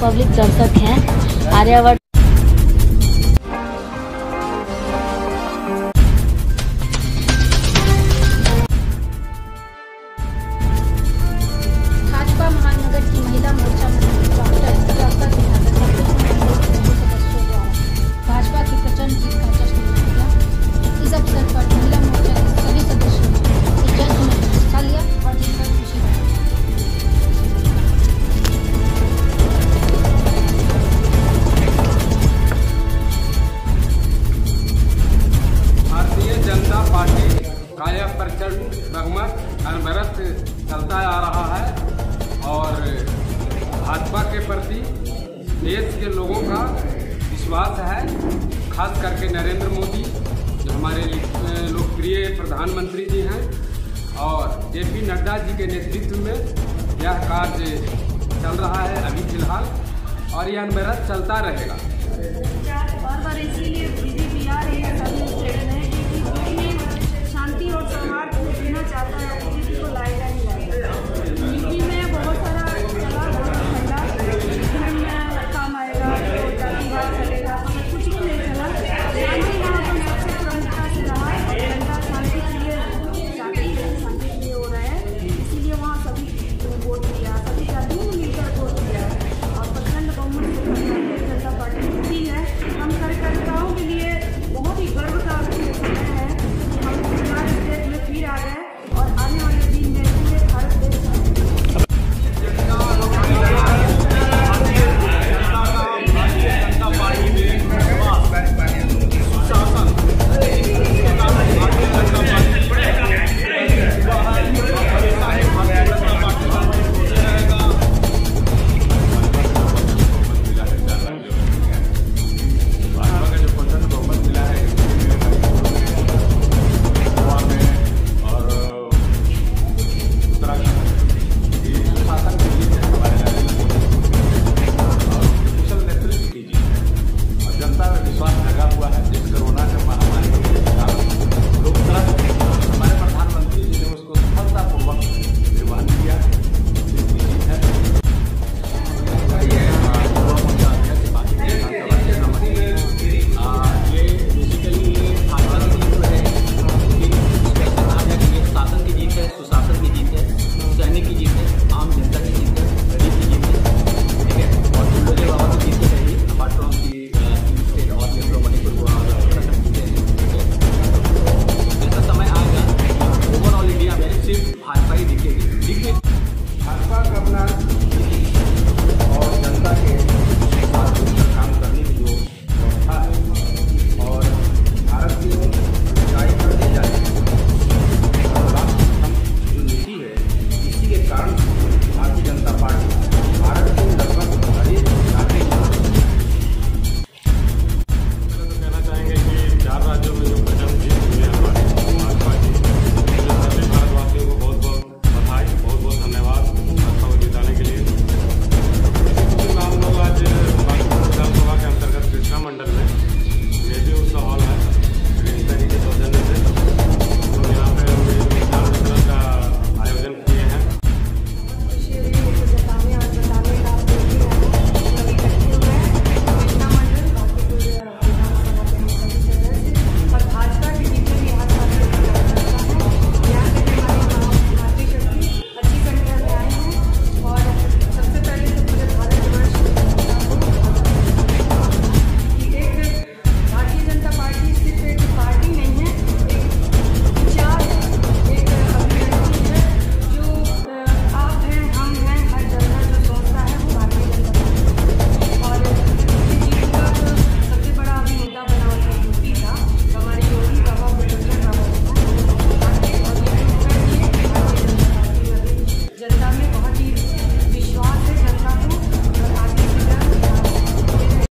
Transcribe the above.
Public दर्शक हैं आर्यावर्त देश के लोगों का विश्वास है, खास करके नरेंद्र मोदी, जो हमारे लोकप्रिय प्रधानमंत्री जी हैं, और जे पी नड्डा जी के नेतृत्व में यह कार्य चल रहा है अभी फ़िलहाल, और यह अनवरत चलता रहेगा। बार इसीलिए बीजेपी आ रही है